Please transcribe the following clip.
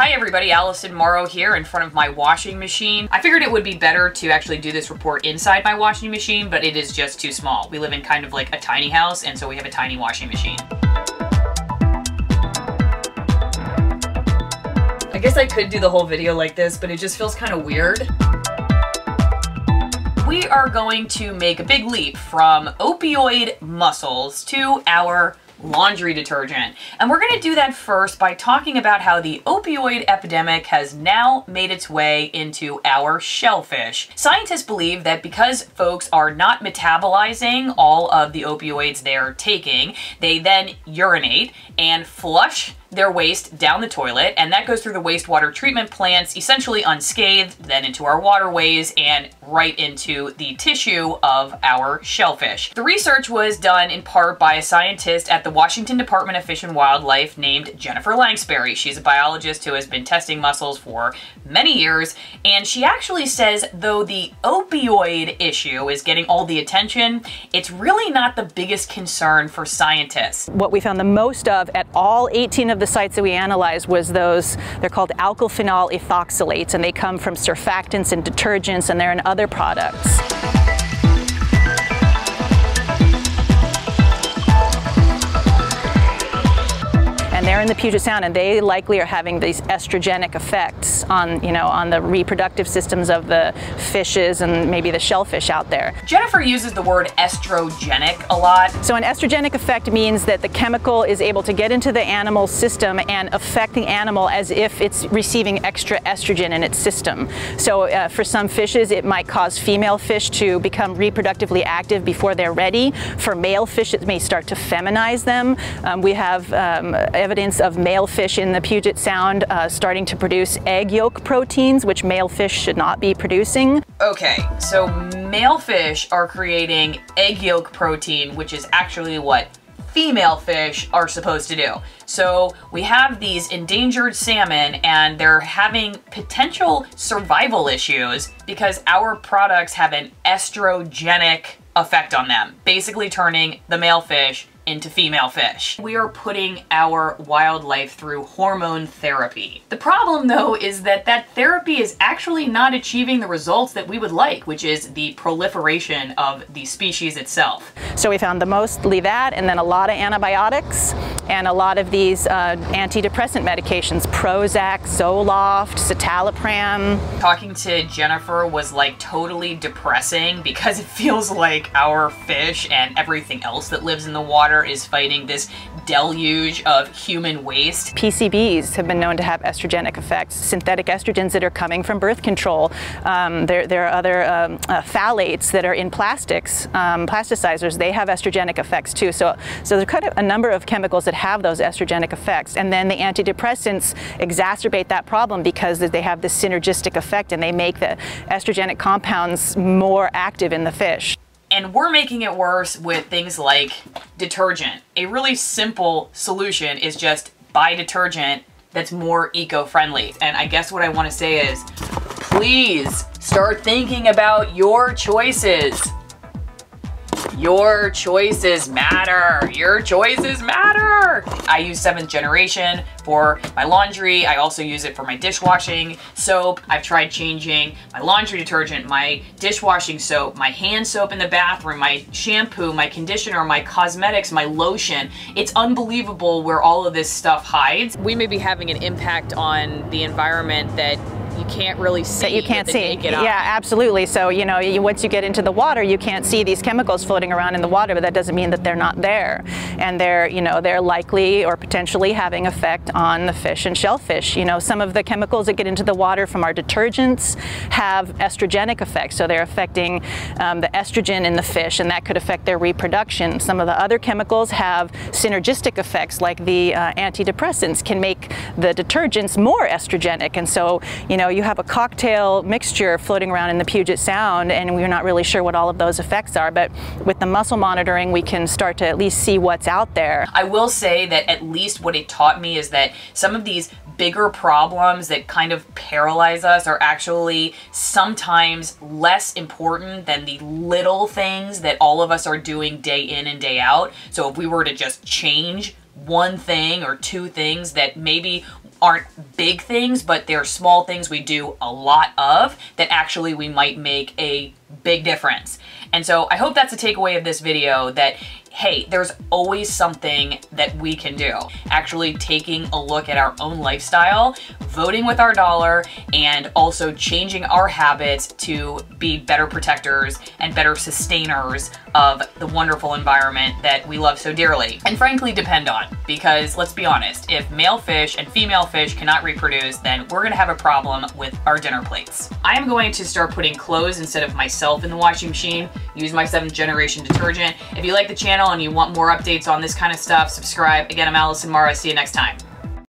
Hi everybody, Alison Morrow here in front of my washing machine. I figured it would be better to actually do this report inside my washing machine, but it is just too small. We live in kind of like a tiny house, and so we have a tiny washing machine. I guess I could do the whole video like this, but it just feels kind of weird. We are going to make a big leap from opioid mussels to our laundry detergent. And we're going to do that first by talking about how the opioid epidemic has now made its way into our shellfish. Scientists believe that because folks are not metabolizing all of the opioids they're taking, they then urinate and flush their waste down the toilet, and that goes through the wastewater treatment plants, essentially unscathed, then into our waterways and right into the tissue of our shellfish. The research was done in part by a scientist at the Washington Department of Fish and Wildlife named Jennifer Lanksbury. She's a biologist who has been testing mussels for many years, and she actually says though the opioid issue is getting all the attention, it's really not the biggest concern for scientists. What we found the most of at all 18 of the sites that we analyzed was those, they're called alkylphenol ethoxylates, and they come from surfactants and detergents, and they're in other products. They're in the Puget Sound, and they likely are having these estrogenic effects on, you know, on the reproductive systems of the fishes and maybe the shellfish out there. Jennifer uses the word estrogenic a lot. So an estrogenic effect means that the chemical is able to get into the animal system and affect the animal as if it's receiving extra estrogen in its system. So uh, for some fishes, it might cause female fish to become reproductively active before they're ready. For male fish, it may start to feminize them. Um, we have um, evidence of male fish in the Puget Sound uh, starting to produce egg yolk proteins, which male fish should not be producing. Okay, so male fish are creating egg yolk protein, which is actually what female fish are supposed to do. So we have these endangered salmon and they're having potential survival issues because our products have an estrogenic effect on them, basically turning the male fish into female fish. We are putting our wildlife through hormone therapy. The problem though is that that therapy is actually not achieving the results that we would like, which is the proliferation of the species itself. So we found the mostly that and then a lot of antibiotics and a lot of these uh, antidepressant medications, Prozac, Zoloft, citalopram. Talking to Jennifer was like totally depressing because it feels like our fish and everything else that lives in the water is fighting this deluge of human waste. PCBs have been known to have estrogenic effects. Synthetic estrogens that are coming from birth control. Um, there, there, are other um, uh, phthalates that are in plastics, um, plasticizers. They have estrogenic effects too. So, so there's kind of a number of chemicals that have those estrogenic effects. And then the antidepressants exacerbate that problem because they have this synergistic effect and they make the estrogenic compounds more active in the fish. And we're making it worse with things like detergent. A really simple solution is just buy detergent that's more eco-friendly. And I guess what I want to say is, please start thinking about your choices. Your choices matter. Your choices matter. I use seventh generation for my laundry. I also use it for my dishwashing soap. I've tried changing my laundry detergent, my dishwashing soap, my hand soap in the bathroom, my shampoo, my conditioner, my cosmetics, my lotion. It's unbelievable where all of this stuff hides. We may be having an impact on the environment that you can't really see that you can't see. Yeah, absolutely. So you know, you, once you get into the water, you can't see these chemicals floating around in the water, but that doesn't mean that they're not there, and they're you know they're likely or potentially having effect on the fish and shellfish. You know, some of the chemicals that get into the water from our detergents have estrogenic effects, so they're affecting um, the estrogen in the fish, and that could affect their reproduction. Some of the other chemicals have synergistic effects, like the uh, antidepressants can make the detergents more estrogenic, and so you know you have a cocktail mixture floating around in the Puget Sound and we're not really sure what all of those effects are, but with the mussel monitoring, we can start to at least see what's out there. I will say that at least what it taught me is that some of these bigger problems that kind of paralyze us are actually sometimes less important than the little things that all of us are doing day in and day out. So if we were to just change one thing or two things that maybe aren't big things, but they're small things we do a lot of that actually we might make a big difference. And so I hope that's a takeaway of this video that hey, there's always something that we can do. Actually taking a look at our own lifestyle, voting with our dollar, and also changing our habits to be better protectors and better sustainers of the wonderful environment that we love so dearly and frankly depend on. Because let's be honest, if male fish and female fish cannot reproduce, then we're gonna have a problem with our dinner plates. I am going to start putting clothes instead of myself in the washing machine, use my seventh generation detergent. If you like the channel and you want more updates on this kind of stuff, subscribe. Again, I'm Alison Morrow. See you next time.